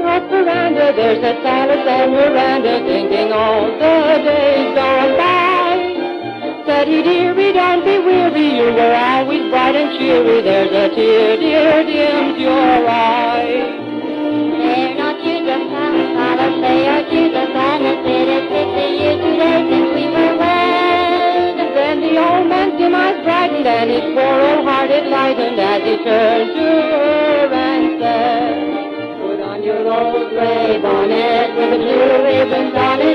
Her veranda, there's that Silas and Miranda thinking all the days gone by. Teddy dearie, don't be weary, you were always bright and cheery. There's a tear, dear, dimmed your eye. They're not and Silas, they are Jesus and it's it is years since we were wed. Then the old man's dim eyes brightened and his poor old heart it lightened as he turned to said,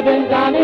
ribbons on